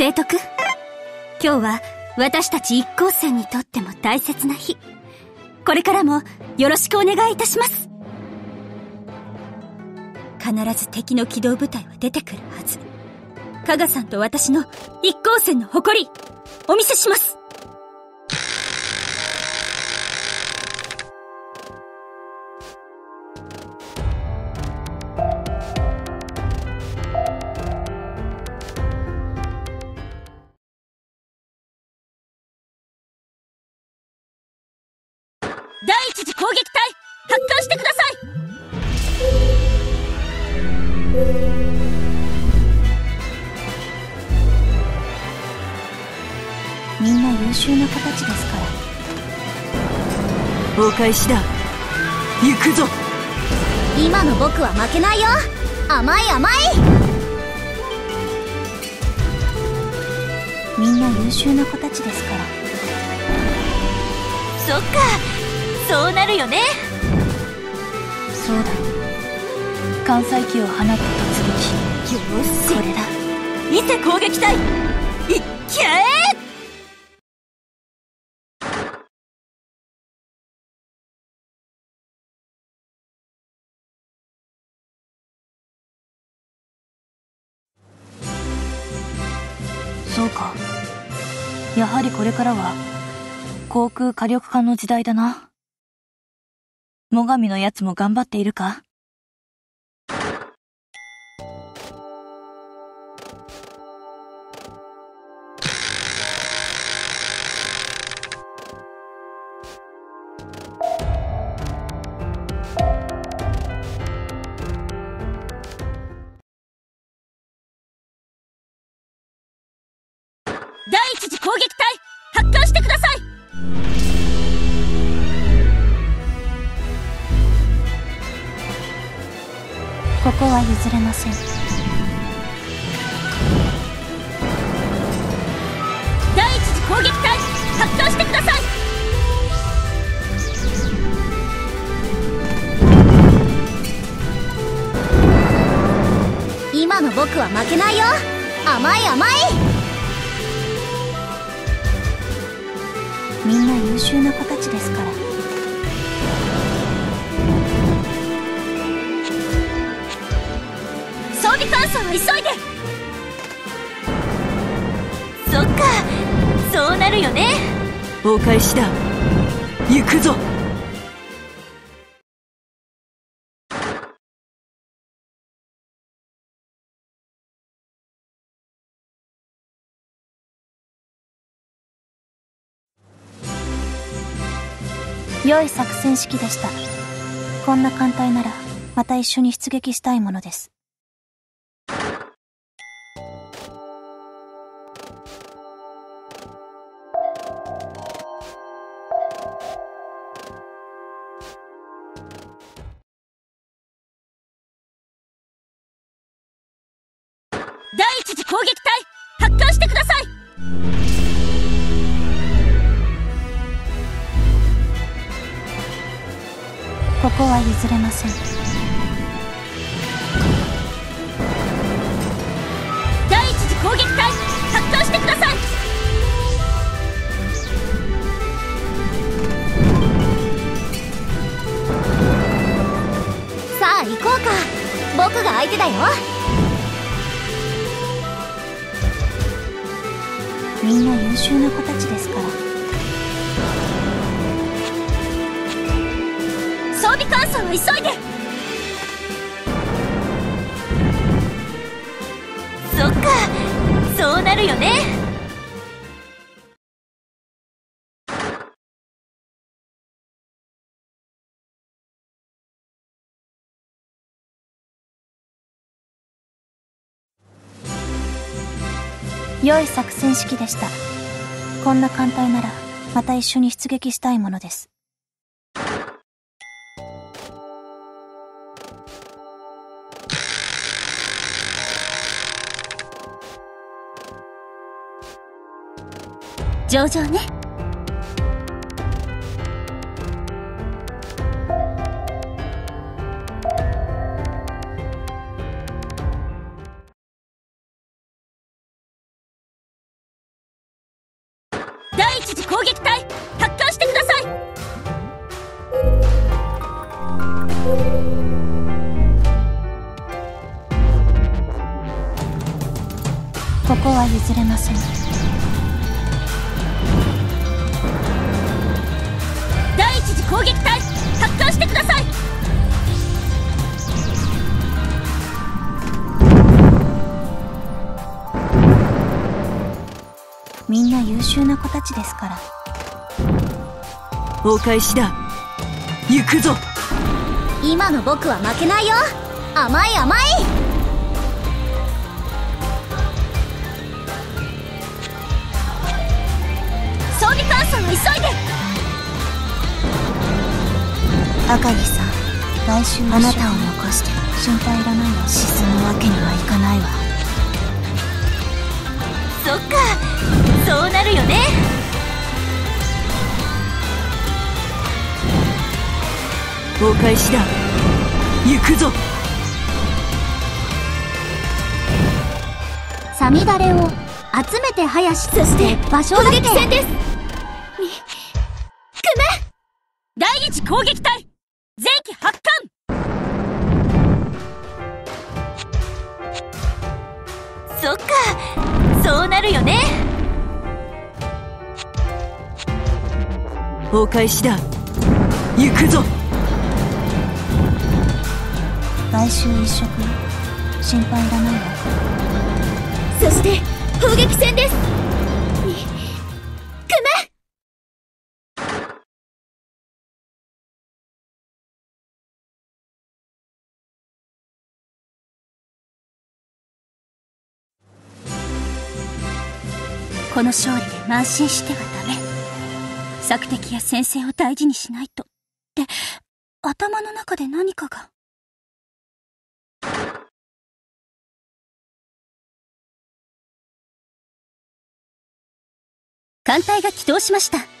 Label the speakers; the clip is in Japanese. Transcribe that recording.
Speaker 1: 提督今日は私たち一行船にとっても大切な日。これからもよろしくお願いいたします。必ず敵の機動部隊は出てくるはず。加賀さんと私の一行船の誇りお見せします。第一次攻撃隊発艦してください。
Speaker 2: みんな優秀な子たちですから。
Speaker 3: お返しだ。行くぞ。
Speaker 2: 今の僕は負けないよ。甘い甘い。みんな優秀な子たちですから。
Speaker 1: そっかそうなるよね。
Speaker 2: そうだ。関西機を放った突撃。
Speaker 1: よし。
Speaker 2: これだ。
Speaker 1: 伊勢攻撃隊。いっきゃえ
Speaker 2: そうか。やはりこれからは航空火力化の時代だな最上のやつも頑張っているか？
Speaker 1: 第一次攻撃隊！
Speaker 2: ここは譲れません。
Speaker 1: 第一次攻撃隊発艦してください。
Speaker 2: 今の僕は負けないよ。甘い甘い。みんな優秀な子たちですから。
Speaker 1: 装備換装は急いで。そっか。そうなるよね。
Speaker 3: お返しだ。行くぞ。
Speaker 2: 良い作戦式でした。こんな艦隊ならまた一緒に出撃したいものです
Speaker 1: 第一次攻撃隊発艦してください。
Speaker 2: ここは譲れません。
Speaker 1: 第一次攻撃隊発艦してください。
Speaker 2: さあ行こうか。僕が相手だよみんな優秀な子たちですから。
Speaker 1: 装備換装は急いで。そっか。そうなるよね。
Speaker 2: 良い作戦式でした。こんな艦隊ならまた一緒に出撃したいものです。
Speaker 1: 上々ね。第一次攻撃隊発艦してください。
Speaker 2: ここは譲れません。みんな優秀な子たちですから。
Speaker 3: お返しだ。行くぞ。
Speaker 1: 今の僕は負けないよ。甘い甘い。急いで。
Speaker 2: 赤城さん来週あなたを残して心配いらないわ沈むわけにはいかない
Speaker 3: お返しだ。行くぞ。
Speaker 1: サミダレを集めて林そして場所を攻撃戦です。み、くめ。第二次攻撃隊前期発艦。そっか。そうなるよね。
Speaker 3: お返しだ行くぞ
Speaker 2: 来週一食心配いらないわ
Speaker 1: そして砲撃戦ですこの勝利で慢心してはダメ。索敵や先生を大事にしないと。って、頭の中で何かが。艦隊が起動しました。